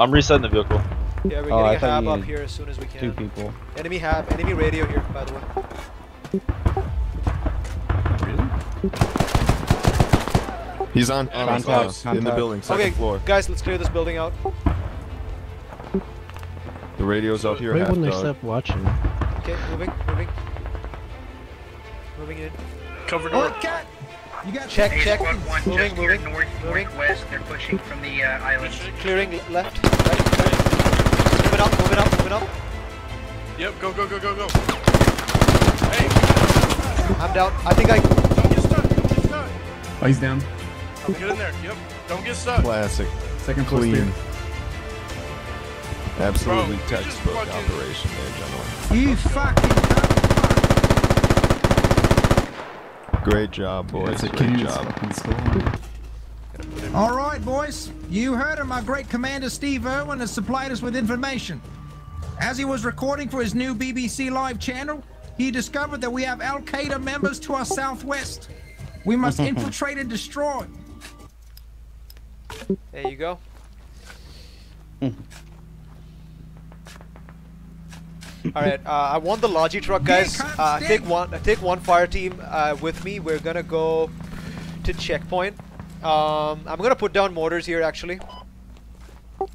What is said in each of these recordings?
I'm resetting the vehicle. Yeah, we're Oh, I getting a thought hab up here as soon as we can. Two people. Enemy hab, enemy radio here, by the way. Really? He's on Contact, uh, in the building, second Okay, floor. guys, let's clear this building out. The radio's out here. Right when they stop watching. Okay, moving, moving. Moving in. Cover Oh, door. cat! You got Check, Hey, check. one, Moving, just moving. north, moving. northwest. They're pushing from the uh, island. Clearing le- left, right, right. Moving up, moving up, moving up. Yep, go, go, go, go, go. Hey, I'm down. I think I. don't get stuck, don't get stuck. Oh, he's down. Get in there, yep. Don't get stuck. Classic. Second Clean. Absolutely Bro, textbook fucking- operation there, gentlemen. You fucking Great job, boys. That's a Great job. All right, boys. You heard him. Our great commander Steve Irwin has supplied us with information. As he was recording for his new BBC Live channel, he discovered that we have Al Qaeda members to our southwest. We must infiltrate and destroy. There you go. Hmm. All right, uh, I want the Logi truck, guys. Yeah, Uh, take stand- one, take one fire team uh, with me. We're gonna go to checkpoint. Um, I'm gonna put down mortars here, actually,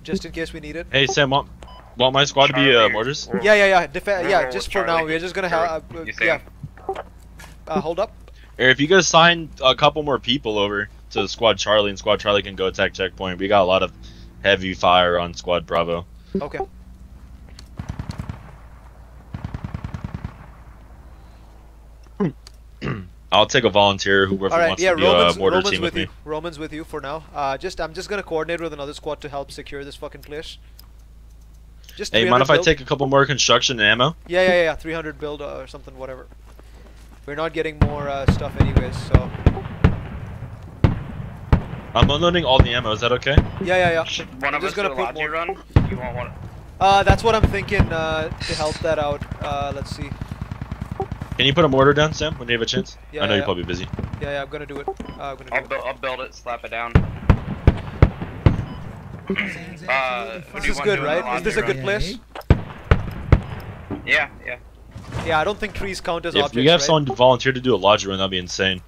just in case we need it. Hey Sam, want want my squad to be uh, Charlie, mortars? Yeah, yeah, yeah. Defe- yeah, Whoa, just for now. We're just gonna have. Uh, Charlie, you see yeah. Uh, hold up. Or if you guys sign a couple more people over to Squad Charlie, and Squad Charlie can go attack checkpoint. We got a lot of heavy fire on Squad Bravo. Okay. I'll take a volunteer, whoever All right. wants Yeah, to be a Roman's, mortar Roman's team with with you. me. Roman's with you for now. Uh, just I'm just gonna coordinate with another squad to help secure this fucking place. Just Hey, 300 mind if I take a couple more construction and ammo? Yeah, yeah, yeah. 300 build uh, or something, whatever. We're not getting more uh, stuff anyways, so. I'm unloading all the ammo. Is that okay? Yeah, yeah, yeah. Should I'm of just us gonna do a put more. run? You want one? Uh, that's what I'm thinking uh, to help that out. Uh, let's see. Can you put a mortar down, Sam, when you have a chance? Yeah, I know yeah, you're yeah. probably busy. Yeah, yeah. I'm gonna do it. Uh, I'm gonna do I'll, it. bu- I'll build it, slap it down. Uh, This is good, right? Is this a good place? Yeah, yeah. Yeah, I don't think trees count as if objects, we have right? someone volunteer to do a lodge run, that'd be insane.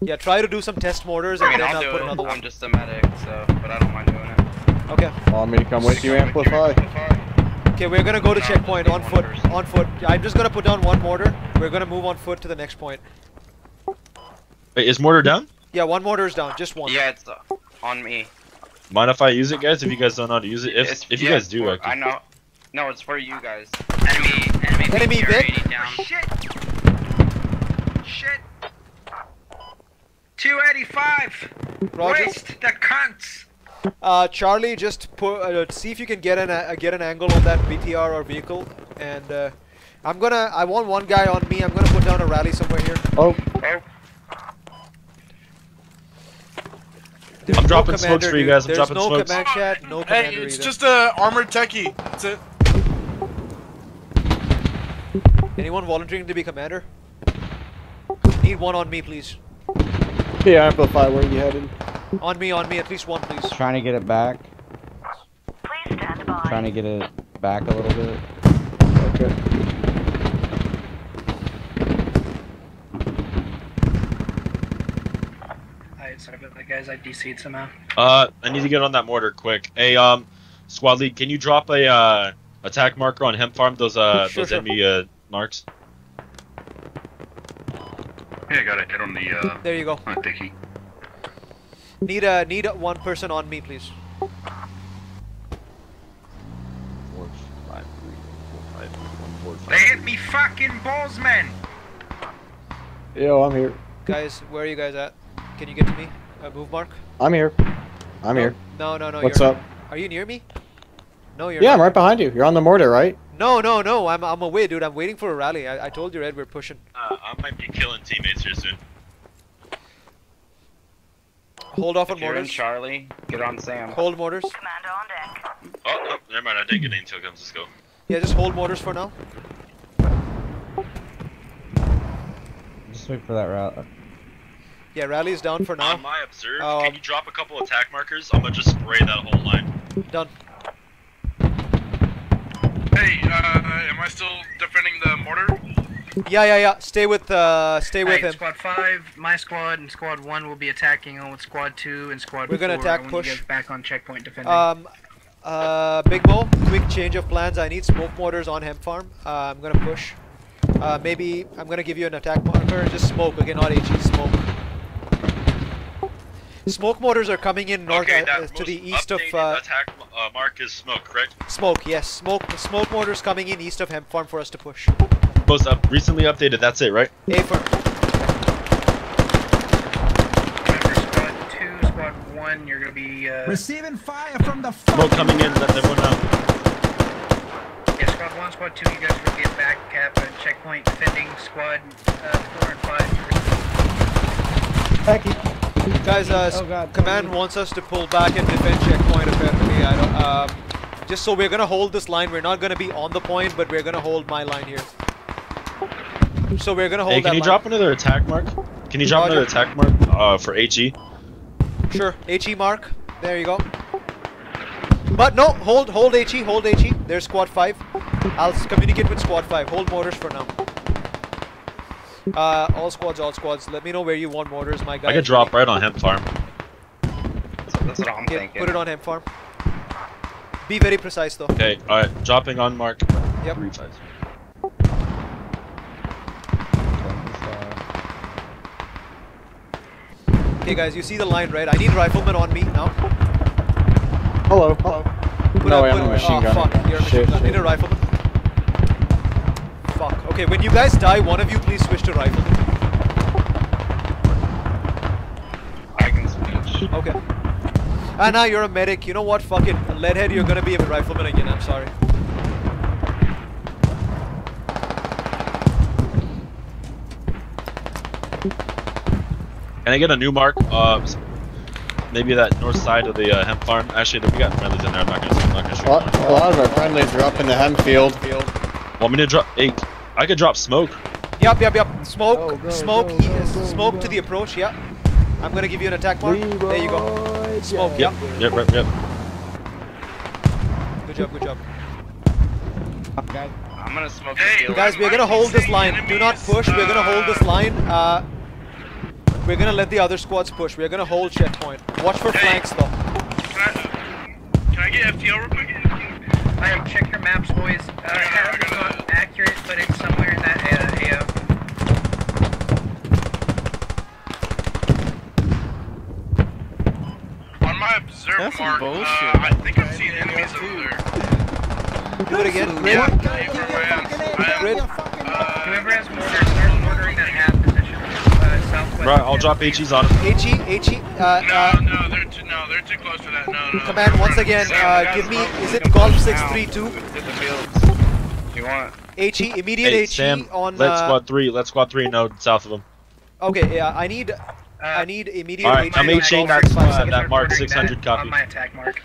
Yeah, try to do some test mortars I and mean, then I'll I'll do put it. another one. I'm just a medic, so, but I don't mind doing it. Okay. Want me to come with you, Amplify? Okay, we're gonna go to checkpoint on foot. On foot. I'm just gonna put down one mortar. We're gonna move on foot to the next point. Wait, is mortar down? Yeah, one mortar is down. Just one. Yeah, it's uh, on me. Mind if I use it, guys? If you guys don't know how to use it, if It's- if you yeah, guys do, for- I I know. No, it's for you guys. Enemy, enemy, Enemy Vic Vic? 280 down. Shit! Shit! 285! Roger. Waste the cunts! Uh, Charlie, just put, uh, see if you can get an uh, get an angle on that BTR or vehicle, and uh, I'm gonna. I want one guy on me. I'm gonna put down a rally somewhere here. Oh, There's I'm no dropping smokes for you guys, I'm There's dropping no smokes. command chat, no Hey, it's either. just a armored techie. That's it. Anyone volunteering to be commander? Need one on me, please. yeah, Amplify, where are you headed? On me, on me, at least one, please. Trying to get it back. Please stand by. Trying to get it back a little bit. Okay. Alright, sorry about that, guys. I DC'd somehow. Uh, I need to get on that mortar quick. Hey, um, squad lead, can you drop a uh attack marker on hemp farm? Those uh Sure, those sure. enemy uh marks. Yeah, I got a hit on the, uh, There you go. on Dicky. Need a need a one person on me, please. Four, five, three, four, five, one, four, five. They hit me fucking balls, man! Yo, I'm here. Guys, where are you guys at? Can you get to me? Uh, move mark. I'm here. I'm no, here. No, no, no. What's you're, up? Are you near me? No, you're Yeah, I'm right behind you. You're on the mortar, right? No, no, no. I'm I'm away, dude. I'm waiting for a rally. I, I told you, Red. We're pushing. Uh, I might be killing teammates here soon. Hold off if on mortars. Charlie, get on Sam. Hold mortars. Commander on deck. Oh, no, never mind. I didn't get any tail guns. Let's go. Yeah, just hold mortars for now. Just wait for that route. Yeah, rally is down for now. On my observe, um, can you drop a couple attack markers? I'm gonna just spray that whole line. Done. Hey, uh, am I still defending the mortar? Yeah, yeah, yeah. Stay with, uh, stay with Alright, him. Squad 5, my squad, and Squad 1 will be attacking on with Squad 2 and Squad We're gonna attack I push. Back on checkpoint defending. Um, uh, Big Mo, quick change of plans. I need smoke mortars on hemp farm. Uh, I'm gonna push. Uh, maybe I'm gonna give you an attack marker. Just smoke again, not HE. Smoke. Smoke mortars are coming in north okay, uh, uh, to the east of uh, attack uh, mark is smoke, correct? smoke. Yes, smoke. Smoke mortars coming in east of hemp farm for us to push. Most up, recently updated. That's it, right? A for Remember, Squad 2, Squad 1, you're gonna be, uh... Receiving fire from the Smoke coming in. Let everyone know. Yeah, Squad 1, Squad 2, you guys will get back cap at checkpoint defending. Squad uh, 4 and 5, Becky. guys. Uh, Oh, God. command wants us to pull back and defend checkpoint. Apparently, I don't. Um, just so we're gonna hold this line. We're not gonna be on the point, but we're gonna hold my line here. So we're gonna hold Hey, that can you line. drop another attack mark? Can you drop Roger. another attack mark uh, for HE? Sure, HE mark. There you go. But no, hold, hold HE, hold HE. There's squad 5. I'll communicate with squad 5. Hold mortars for now. Uh, all squads, all squads. Let me know where you want mortars, my guy. I could drop right on hemp farm. That's what I'm Okay, thinking. put it on hemp farm. Be very precise though. Okay, alright, dropping on mark. Yep. Three five. Okay, guys, you see the line, right? I need riflemen on me now. Hello. Hello. Put no up, way, put I'm a machine oh, gunner. fuck, you're a machine Shit, gun. Need a shit. rifleman. Fuck. Okay, when you guys die, one of you please switch to rifleman. I can switch. Okay. Ah, now you're a medic. You know what? Fuck it. Leadhead, you're gonna be a rifleman again. I'm sorry. Can I get a new mark? Uh, maybe that north side of the uh, hemp farm. Actually, we got friendlies in there. I'm not gonna. I'm not gonna shoot. A lot, a lot of our friendlies are up in the hemp field. Want me to drop eight? I could drop smoke. Yep, yep, yep. Smoke, Go, go, smoke, go, go, go, smoke go. to the approach. Yep. I'm gonna give you an attack mark. There you go. Smoke. Yep. Yep. Yep. Yep. Yep. Good job. Good job. Okay. I'm gonna smoke Hey. Guys, we're gonna hold this line. Do not push. We're gonna hold this line. Uh, we're gonna let the other squads push. We're gonna hold checkpoint. Watch for Hey. flanks though. Can I, can I get FTL real quick? Alright, check your maps, boys. Uh, I have gotta- it's not accurate, but it's somewhere in that uh, On my observe That's mark, bullshit. uh, I think I've seen enemies over there. Do it again. Yeah, Red. Right. I'll drop HEs on him. HE, HE. Uh, No, uh, no, they're too, no, they're too close to that. No, no. command once running. again. Sam, Uh, give me. Is it Golf 632? To the fields. You want? HE. Immediate Hey, HE Sam. on. let uh, squad three. Let squad three know south of him. Okay. Yeah. I need. Uh, I need immediate All right, HE. I'm on HEing that 652. squad. that mark, Mortaring 600 copy. On my attack mark.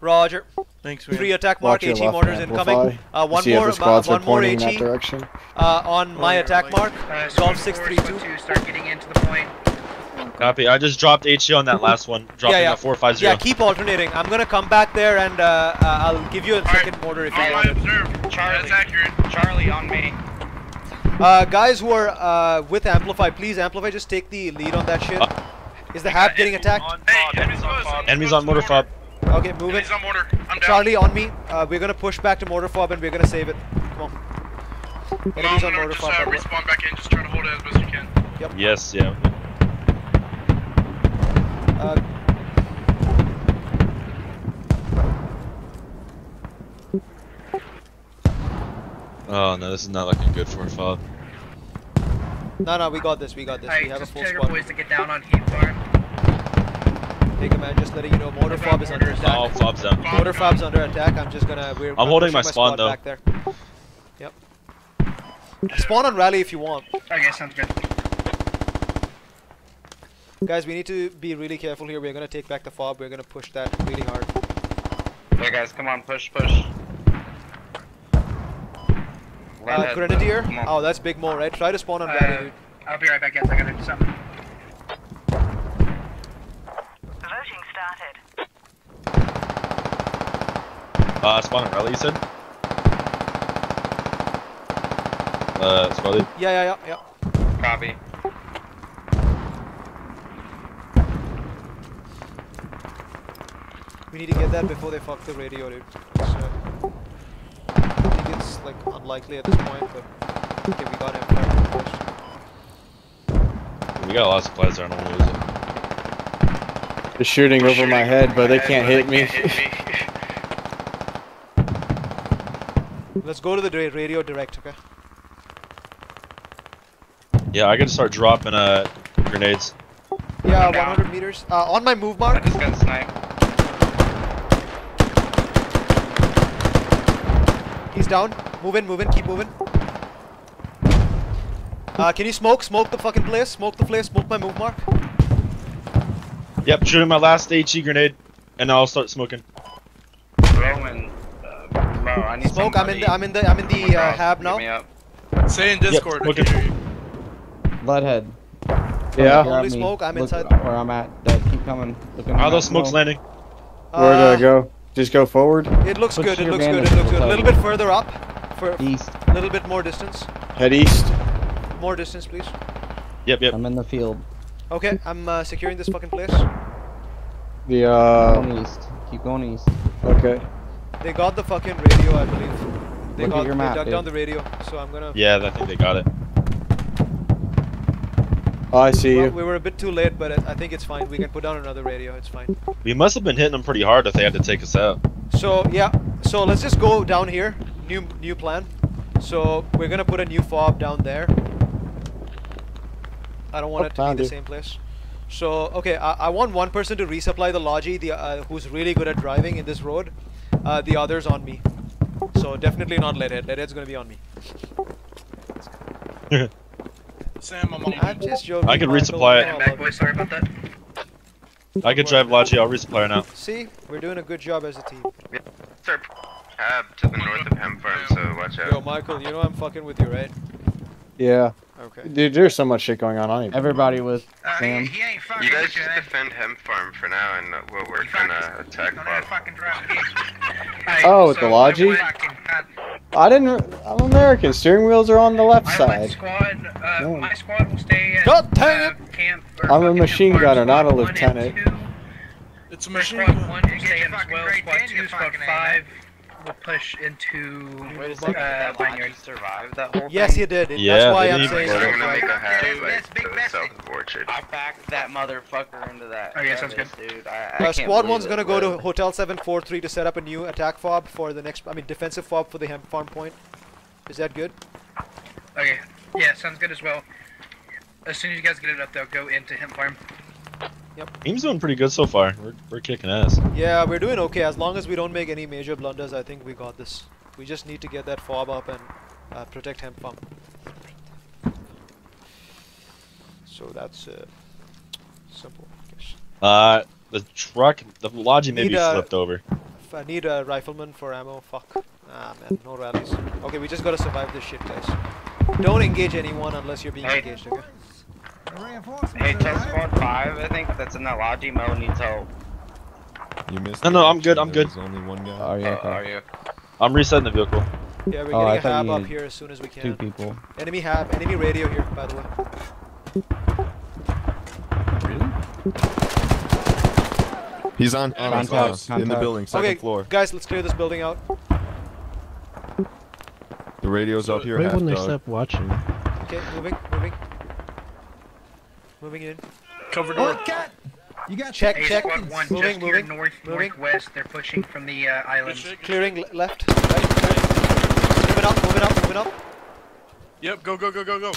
Roger. Thanks, man. Three attack mark. Watch your HE mortars amplify. incoming. Uh, one more. uh, one more pointing in that direction. Uh, on my yeah, attack mark. Uh, Golf 632. Start getting into the point. Copy. I just dropped HE on that last one. Dropping yeah. that four five Yeah, keep alternating. I'm gonna come back there and uh, uh, I'll give you a Alright, second mortar if you On want it. observe, Charlie. that's accurate. Charlie on me. Uh, guys who are uh, with Amplify, please Amplify, just take the lead on that shit. Uh, Is the hab getting attacked? Hey, enemies close. Enemies close on to mortar fob. Okay, move it. Enemies on mortar. I'm down. Charlie on me. Uh, we're gonna push back to mortar fob and we're gonna save it. Come on. No, Enemies on gonna mortar just fob. uh, by the way. respawn back in. Just try to hold it as best you can. Yep. Yes. Yeah. Uh, Oh no, this is not looking good for fob. no, no, we got this. We got this. Alright, We have a just full tell your squad. boys to get down on heat farm. Hey, command, just letting you know, mortar fob is under Oh, attack. fob's down. Mortar fob's under attack. I'm just gonna. We're, I'm holding pushing my spawn, though. Back there. Yep. Spawn on rally if you want. Okay, sounds good. Guys, we need to be really careful here. We're gonna take back the fob. We're gonna push that really hard. Yeah, guys, come on, push, push. Uh, Redhead, Grenadier? come on. Oh, that's Big Mo, right? Try to spawn on Uh, rally, dude. I'll be right back, guys. I gotta do something. Uh, spawn and rally, you said? Uh, Scully? Yeah, yeah, yeah, yeah. Copy. We need to get that before they fuck the radio, dude. So, I think it's like unlikely at this point, but okay, we got him. We got a lot of supplies there, I don't want to lose it. They're shooting over my head, but they can't hit me. Let's go to the radio direct, okay? Yeah, I gotta start dropping uh grenades. Yeah, down. 100 meters. Uh, on my move mark. I just got sniped. He's down. Move in, move in, keep moving. Uh, can you smoke? Smoke the fucking place. Smoke the place. Smoke my move mark. Yep, shooting my last HE grenade, and I'll start smoking. Roman. Uh, bro, I need Smoke. I'm in the. I'm in the. I'm in the uh, hab now. me. Say in Discord. I okay. can hear you. Bloodhead. Yeah. Only smoke, I'm inside. Where I'm at. That keep coming. Looking How are at- those smokes no. landing? Where do I Uh, go? Just go forward? It looks Put good. It looks good. It looks good. A little bit further up. For East. a little bit more distance. Head east. More distance, please. Yep, yep. I'm in the field. Okay, I'm uh, securing this fucking place. The, uh... Going east. Keep going east. Okay. They got the fucking radio, I believe. They Look at got. your they map, dug dude. down the radio, so I'm gonna. Yeah, I think they got it. Oh, I see Well, you. we were a bit too late, but I I think it's fine. We can put down another radio. It's fine. We must have been hitting them pretty hard if they had to take us out. So yeah, so let's just go down here. New new plan. So we're gonna put a new fob down there. I don't want Oh, it to be the you. same place. So okay, I, I want one person to resupply the logi, the uh, who's really good at driving in this road. Uh, the others on me. So definitely not Leadhead. Leadhead's gonna be on me. Sam, I'm on I'm just joking. I can resupply it. I Back you. boys, sorry about that. I could drive Logi, I'll resupply her now. See, we're doing a good job as a team. Start cab to the north of Hemp Farm, so watch out. Yo, Michael, you know I'm fucking with you, right? Yeah. Okay. Dude, there's so much shit going on. I don't. Everybody with Uh, Sam. he, he ain't fucking You guys just man. defend Hemp Farm for now, and uh, we'll work You on fucking- attack Don't ever Bob. fucking drive me. Oh, with the Logi? I didn't... I'm American. Steering wheels are on the left my side. squad, uh, No. my squad will stay at God dang uh, camp. I'm a machine gunner, not a Squad one and lieutenant. It's a For machine squad gun. one will You stay get in as fucking well. great Squad then, two, you squad fucking five will push into Wait, is uh, that Vineyard. survive that whole Yes, thing? you did. Yeah, That's why I'm saying. even So I'm gonna make a Dude, hat like that's big to the message. south of Orchard. I backed that motherfucker into that. Okay, sounds good. Dude. I, I Uh, squad one's gonna go bro. to Hotel 743 to set up a new attack fob for the next. I mean, defensive fob for the hemp farm point. Is that good? Okay, yeah, sounds good as well. As soon as you guys get it up, they'll go into hemp farm. Team's doing pretty good so far. We're, we're kicking ass. Yeah, we're doing okay. As long as we don't make any major blunders, I think we got this. We just need to get that fob up and uh, protect hemp farm. So that's uh, simple. I guess. Uh, the truck, the Logi may Need be a- flipped over. If I need a rifleman for ammo. Fuck. Ah man, no rallies. Okay, we just gotta survive this shit, guys. Don't engage anyone unless you're being Hey. engaged. Okay. Reinforcements Hey, tell arrived. squad 5, I think, that's in that Logi Mo needs help. You missed. No, no, I'm good, I'm good. was only one guy. Are you? Uh, are you? I'm resetting the vehicle. Yeah, we're Oh, I getting a hab up here as soon as we can. Two people. Enemy hab, enemy radio here, by the way. Really? He's on. on Contact, us, in the building, second Okay, floor. guys, let's clear this building out. The radio's up here. Right half when they dog. stop watching. Okay, moving, moving. Moving in. Cover Oh, door. cat! You got Check, Hey, check. squad one, Moving, just moving, north, moving. northwest. They're pushing from the uh, islands. shake. Clearing left. Right, right. Moving up, moving up, moving up. Yep, go, go, go, go, go.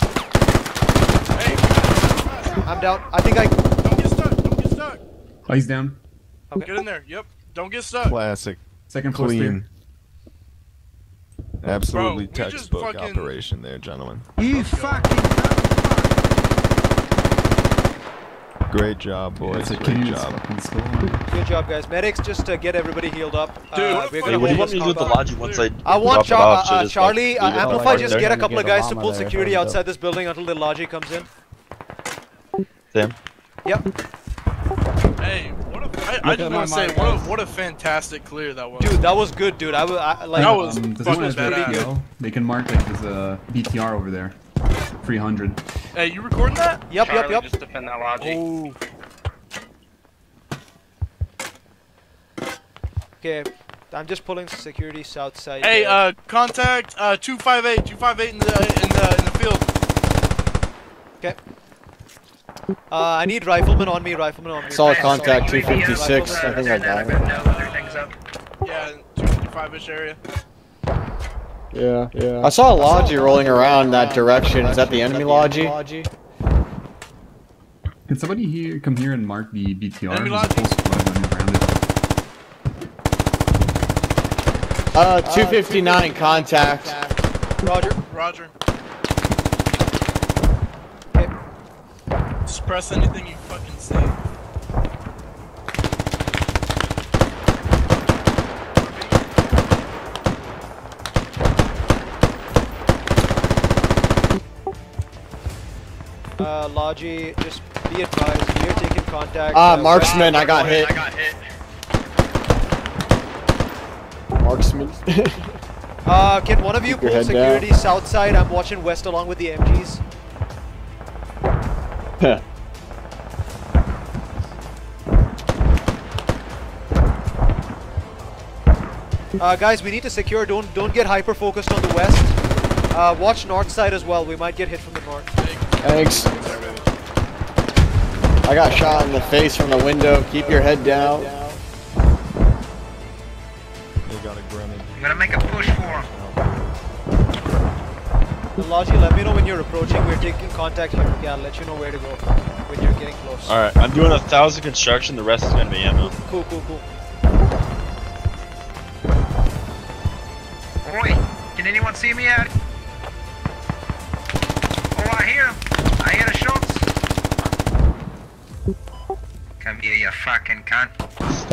Hey, I'm down. I think I. don't get stuck. Don't get stuck. Oh, he's down. Okay. Get in there. Yep. Don't get stuck. Classic. Second floor clear. Clean. Absolutely we just textbook fucking- operation there, gentlemen. You fucking Great job, boys. It's a Great king job. Good job, guys. Medics, just to get everybody healed up. Dude, uh, what we're gonna Hey, what do you want me to do with the compound. Logi once I I want drop it Char- off? uh, Should I uh, Charlie, like, uh, leave it Amplify, right just get a couple of get a guys to pull there, security hold outside this building until the Logi comes in. Sam? Yep. Hey, what a I, I just want to say, what a, what a fantastic clear that was. Dude, that was good, dude. I was I, like. That was Um, does fucking badass. BTO? They can mark like there's a BTR over there. 300. Hey, you recording that? Yep, yep, Charlie, yep. Just defend that logic. Oh. Okay, I'm just pulling security south side. Hey, there. uh, contact uh 258, 258 in the in the in the field. Okay. Uh, I need rifleman on me, rifleman on me. Saw Right, contact so- 256. I think I that, died. Got no other things up. Yeah, 255ish area. Yeah, yeah. I saw a Logi rolling around that direction. Is that the enemy Logi? Can somebody here come here and mark the BTR? Enemy There's a logic. full squad running around it. Uh, 259 contact. Roger. Roger. Okay. Just press anything you fucking say. Uh, Logi, just be advised, we are taking contact. Ah, uh, marksman, I got hit. I got hit. Marksman. Uh, can one of you Keep pull head security south side? I'm watching west along with the MGs. Uh, guys, we need to secure. Don't don't get hyper focused on the west. Uh, watch north side as well. We might get hit from the north. Thanks. I got shot in the face from the window. Keep your head down. They got a grenade. I'm gonna make a push for him. Logi, let me know when you're approaching. We're taking contact here. Okay, I'll let you know where to go when you're getting close. Alright, I'm doing a thousand construction, the rest is gonna be ammo. Cool, cool, cool. Oi, can anyone see me out?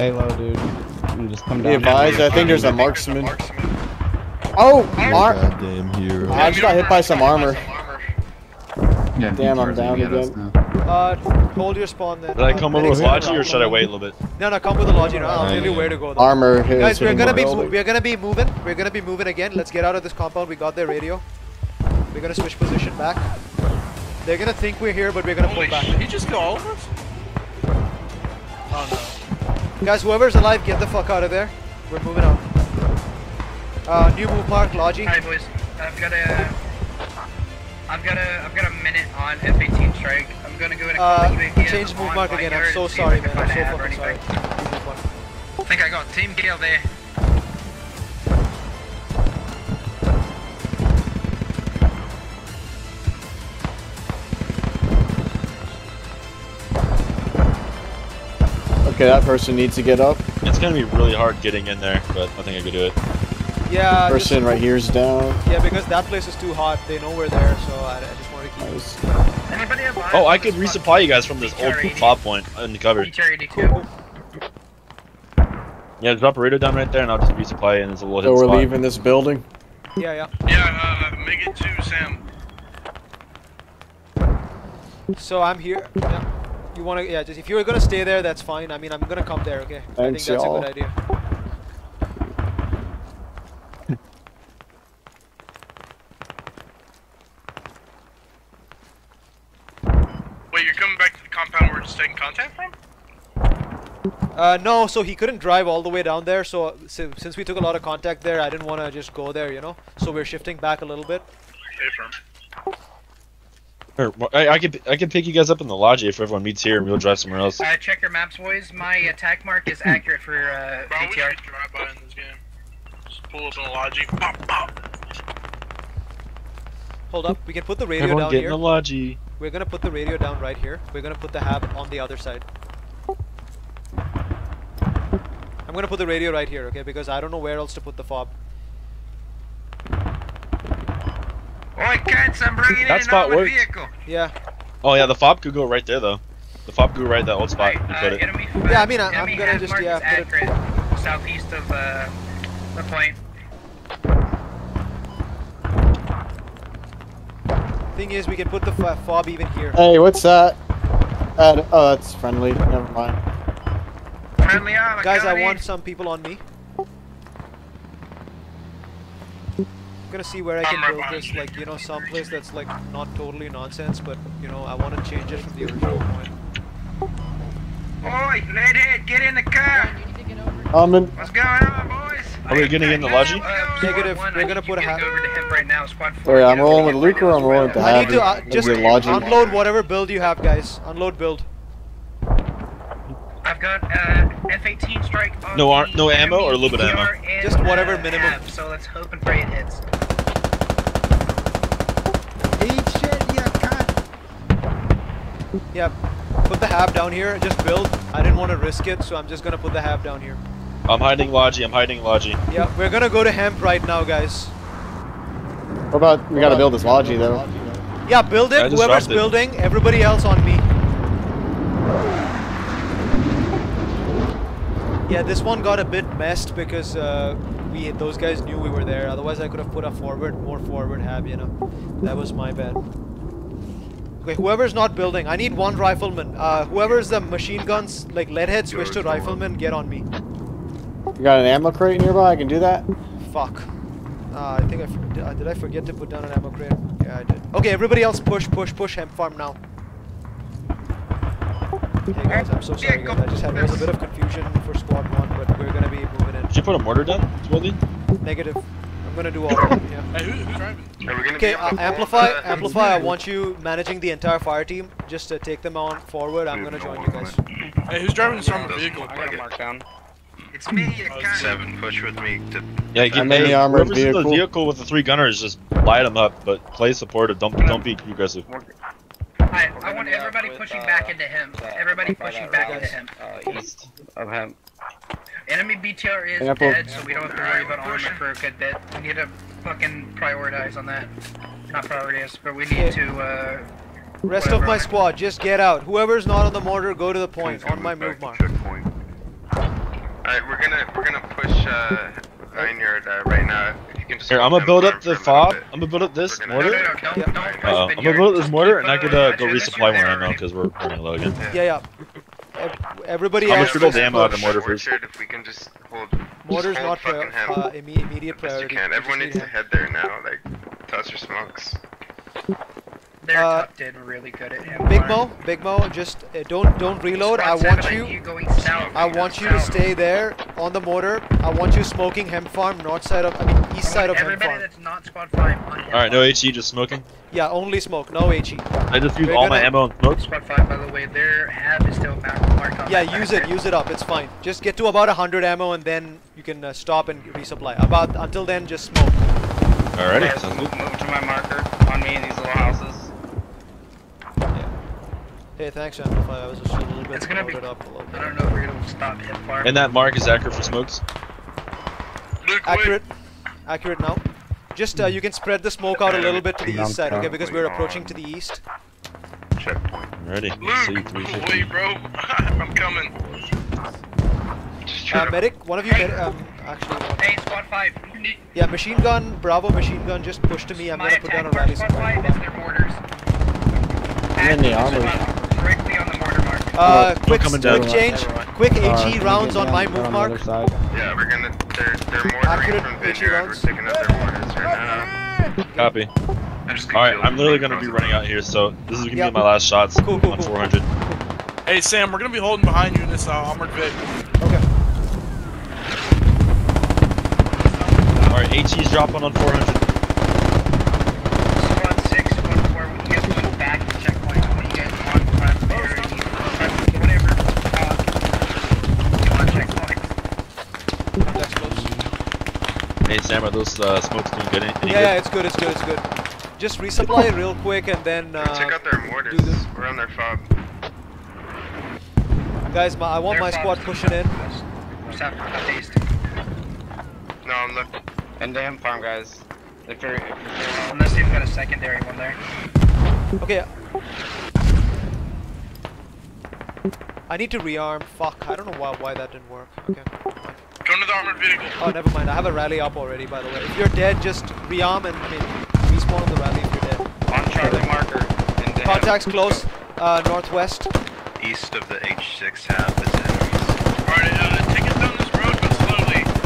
Stay low, dude. And just come down. advised, I think there's a marksman. Oh, Mark. Goddamn hero. I just got hit by some armor. Yeah, Damn, I'm down aiming at us again. Uh, hold your spawn then. Did I come over with Medics- Logi or should I wait a little bit? No, no, come with the Logi now. I'll tell you where to go. Though. Armor hit Guys, we're gonna be we're gonna be moving. We're gonna be moving again. Let's get out of this compound. We got their radio. We're gonna switch position back. They're gonna think we're here, but we're gonna pull back. shit, he just killed all of us? Oh Guys, whoever's alive, get the fuck out of there. We're moving on. Uh, new move mark, Logi. Hi boys, I've got a, I've got a, I've got a minute on F-18 strike. I'm gonna go in and Uh, change move mark again. I'm so and see if sorry, man. I'm so a hab or fucking sorry. anything. Move mark. I think I got Team Gale there. Okay, that person needs to get up. It's gonna be really hard getting in there, but I think I could do it. Yeah. just- Person right here is down. yeah, because that place is too hot. They know we're there, so I, I just want to keep. Nice. Anybody have eyes Oh, I could this fuck- resupply you guys from this old BTR-80? point in the cover. BTR-82. Yeah, drop a radio down right there and I'll just resupply you and it's a little So hidden we're spot. leaving this building. Yeah, yeah. Yeah, uh, make it to Sam. So I'm here. Yeah. You wanna? Yeah. Just if you're gonna stay there, that's fine. I mean, I'm gonna come there. Okay. I think that's a good idea. Wait, you're coming back to the compound we're just taking contact from? Uh, no, so he couldn't drive all the way down there. So, si- since we took a lot of contact there, I didn't want to just go there, you know. So we're shifting back a little bit. Stay from. Or, I, I could I could pick you guys up in the lodge if everyone meets here and we'll drive somewhere else. Uh, check your maps, boys. My attack mark is accurate for uh, Bro, we BTR. should drive by in this game. Just pull up in a logic. Pop, pop. Hold up. We can put the radio Everyone down get in here. the Logi. We're gonna put the radio down right here. We're gonna put the hab on the other side. I'm gonna put the radio right here, okay? Because I don't know where else to put the fob. Oi, cats, I'm bringing That in spot armored worked. vehicle. Yeah. Oh yeah, the fob could go right there though. The fob could go right that old spot. You Uh, put it. enemy, Yeah, I mean, I- I'm gonna just, mark yeah, is put it- accurate. Southeast of uh, the point. Thing is, we can put the fo- fob even here. Hey, what's that? Uh, oh, that's friendly. Never mind. Friendly armor Guys, I want some people on me. Gonna see where I can build this, like, you know, someplace that's, like, not totally nonsense, but, you know, I want to change it from the original point. Oi, redhead, get in the car. Coming. What's going on, boys? Are we getting in the Logi? Negative. We're gonna put a hat. Over to him right now, squad Oh yeah, I'm rolling with Luke or I'm rolling with the I need to uh, just Over unload whatever build you have, guys. Unload build. I've got uh, F-18 strike on No ar- the no ammo or a little bit of ammo? Just whatever uh, minimum. Hab, so let's hope and pray it hits. Eat shit, you cunt. Yeah. Put the hab down here. Just build. I didn't want to risk it, so I'm just gonna put the hab down here. I'm hiding Logi. I'm hiding Logi. Yeah, we're gonna go to hemp right now, guys. What about we gotta build this Logi though? Yeah, build it. Whoever's dropped it. building, everybody else on me. Yeah, this one got a bit messed because uh, we those guys knew we were there. Otherwise, I could have put a forward, more forward hab. You know, that was my bad. Okay, whoever's not building, I need one rifleman. Uh, whoever's the machine guns, like leadhead, switch to rifleman. Get on me. You got an ammo crate nearby? I can do that. Fuck. Uh, I think I did, uh, did I forget to put down an ammo crate? Yeah, I did. Okay, everybody else push, push, push hemp farm now. Hey guys, I'm so sorry guys. I just had a little bit of confusion for squad one, but we're gonna be moving in. Did you put a mortar down, Swilly? Negative. I'm gonna do all of it. Yeah. Hey, who's driving? Are we gonna Okay, uh, amplify, uh, amplify. I want you managing the entire fire team. Just uh, take them on forward. I'm gonna join you guys. Hey, who's driving this armored vehicle? I got a mark down. It's me, you Oh. Seven, push with me to Yeah, get I'm the hey, armored whoever's the vehicle. vehicle with the three gunners, just light them up, but play supportive. Don't don't be too aggressive. I, I want gonna be up everybody with, pushing uh, back into him. that- Everybody pushing back road, into him. Uh, east of him. Enemy BTR is Ample. dead, so we don't have to worry about armor for a good bit. We need to fucking prioritize on that. Not prioritize, but we need to, uh... Rest of my squad, just get out. Whoever's not on the mortar, go to the point on my move mark. checkpoint. Alright, we're gonna we're gonna push uh Vineyard uh, right now. If you can just Here, I'm gonna build up the fob. I'm gonna build up this We're No, no, mortar. no, Yeah. Uh, I'm gonna build up this mortar, and I could uh, uh, go resupply one there ammo because we're running low again. Yeah, yeah. Everybody I'm else. gonna build ammo out of push. mortar first. If we can just hold. Mortar's just hold not fucking pri- him. uh, immediate Best you can. Everyone needs to head there now. Like, toss your smokes. Their Uh, top did really good at him. Big Mo, Big Mo, just uh, don't don't reload. I want seven, you. I you going south. I want you to stay there on the mortar. I want you smoking hemp farm, north side of, I mean, east I side of hemp farm. that's not squad five on him. All right, no HE, just smoking. Yeah, only smoke, no HE. I just use We're all my ammo and smokes. Squad five, by the way, their hab is still marked. marked on Yeah, use it, there. use it up. It's fine. Just get to about 100 ammo and then you can uh, stop and resupply. About until then, just smoke. Alrighty, Guys, sounds move, move to my marker on me in these little houses. Hey, thanks, Amplify. I was just a little bit It's gonna be- loaded up a little bit. I don't know if we're gonna stop him far. And that mark is accurate for smokes. Luke, wait. Accurate. Accurate now. Just uh, you can spread the smoke out a little bit to the east side, okay? Because we're approaching to the east. Checkpoint. Alrighty. See Luke, three wait, bro. I'm coming. Just try Uh, medic, one of you, med- um, actually, Hey, squad five. need- yeah, machine gun, Bravo, machine gun, just push to me. I'm My gonna put down a attack rally bar squad five is their mortars. I'm in the armor. spot Directly on the mortar mark. Uh, quick, coming quick down. change, quick HE rounds on my move mark. Yeah, we're gonna. They're they're mortaring from Vineyard. We're rounds. taking out their mortars right now. Copy. I just All right, I'm literally gonna be running out here, so this is gonna be my last shots Cool, cool, on cool. 400. Hey, Sam, we're gonna be holding behind you in this uh, armored Vic. Okay. All right, HE's dropping on 400. Squad six, squad four. When you guys move back to checkpoint, when you guys on front there, you front, whatever. Uh, on checkpoint. That's close. Hey Sam, are those uh, smokes doing good? Any, any Yeah, yeah, it's good, it's good, it's good. Just resupply real quick and then, uh, Check out their mortars. We're on their fob. guys, my, I want Their my squad pushing in. South, southeast. No, I'm looking. Into him farm, guys. If you're, if you're Unless they've got a secondary one there. Okay. I need to rearm. Fuck, I don't know why, why that didn't work. Okay. Come armored vehicle. Oh, never mind. I have a rally up already, by the way. If you're dead, just rearm and, I mean, respawn on the rally if you're dead. on Charlie marker. Into. Contacts close, uh, northwest. East of the H6 half is enemies. Alright, uh,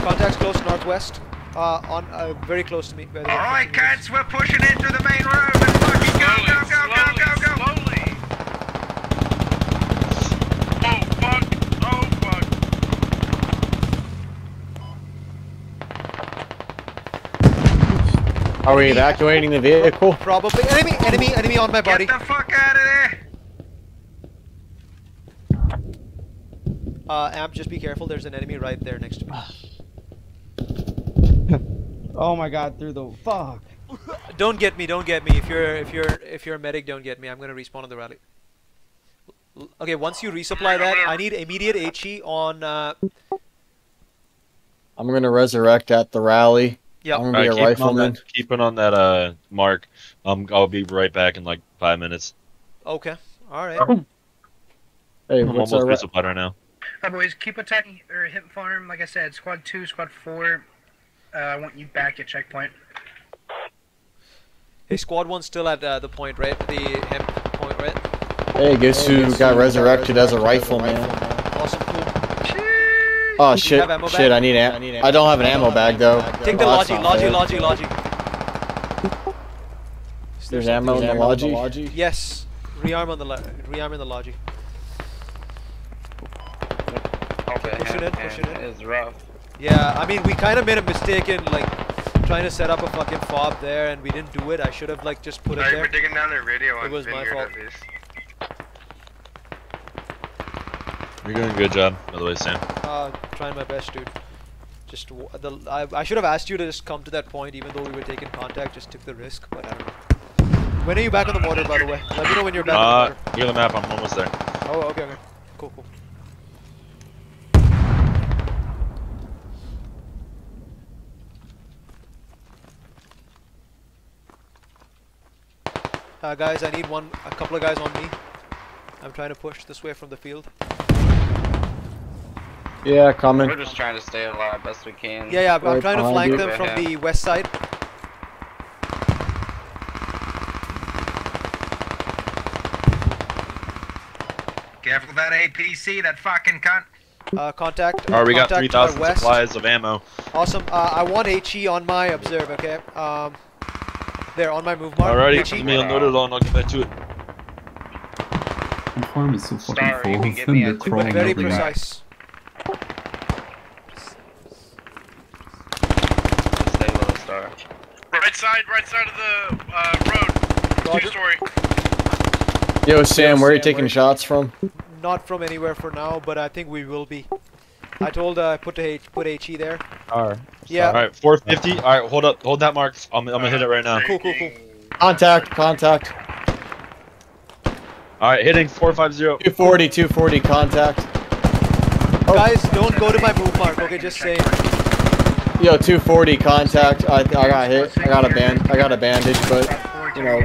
Contacts close northwest. Uh, on uh, very close to me. where they have Alright, cats, we're pushing into the main road. Let's fucking go, go, go, go, go, go. Slowly. Oh fuck. Oh fuck. Are we evacuating the vehicle? Probably enemy, enemy, enemy on my body. Get the fuck out of there. Uh, Amp, just be careful. There's an enemy right there next to me. Oh my god, through the fuck. Don't get me. Don't get me. If you're if you're if you're a medic, don't get me. I'm gonna respawn on the rally. Okay, once you resupply that, I need immediate HE on. Uh, I'm gonna resurrect at the rally. Yep. I'm gonna be Alright, a keep on rifleman. that, keep on that uh mark. Um, I'll be right back in like five minutes. okay. All right. Hey, I'm what's almost our ra- resupplied right now. Alright, boys, keep attacking or hit farm. Like I said, squad two, squad four. Uh, I want you back at checkpoint. Hey, squad one's still at uh, the point, right? The hemp point, right? Hey, guess who got resurrected as a rifleman? Awesome, cool. Oh You shit! have ammo Shit! bag? I need ammo. I don't have an ammo bag though. Take the Oh, that's logi, not logi, logi, logi. There's ammo in the logi. Yes. Rearm on the lo- rearm in the logi. Okay, Push it in, push it in. It's rough. Yeah, I mean, we kind of made a mistake in like trying to set up a fucking fob there, and we didn't do it. I should have like just put it Alright, we're there. digging down their radio It was my Vineyard fault. at least. You're doing a good job, by the way, Sam. Uh, trying my best, dude. Just w- the I, I should have asked you to just come to that point, even though we were taking contact. Just took the risk, but I don't know. When are you back on the mortar, by the way? Let me know when you're back on Uh, the mortar. here's the map. I'm almost there. Oh, okay, okay. Cool, cool. Uh, guys, I need one, a couple of guys on me. I'm trying to push this way from the field. Yeah, coming. We're just trying to stay alive best we can. Yeah, yeah, I'm trying to behind flank you. them from Yeah. the west side. Careful of that APC, that fucking cunt. Uh, contact. Alright, we got contact to 3,000 supplies of ammo. Awesome. Uh, I want HE on my observe, okay? Um, there, on my move mark. Alrighty, HE. let me unload it all and I'll get back to it. The farm is so fucking Star, you full can of give me a They're two- crawling Very precise. Stay low, Star. Right side, right side of the uh, road. Roger. Two story. Yo, Sam, where are you taking where- shots from? Not from anywhere for now, but I think we will be. I told uh, put the H put HE there. R. Yeah. Alright, 450. Alright, hold up, hold that mark. I'm, I'm gonna hit it right now. Cool, cool, cool. Contact, contact. Alright, hitting 450. 240, 240, contact. Guys, don't go to my move mark, okay? Just say. Yo, 240, contact. I, I got hit. I got a band. I got a bandage, but you know.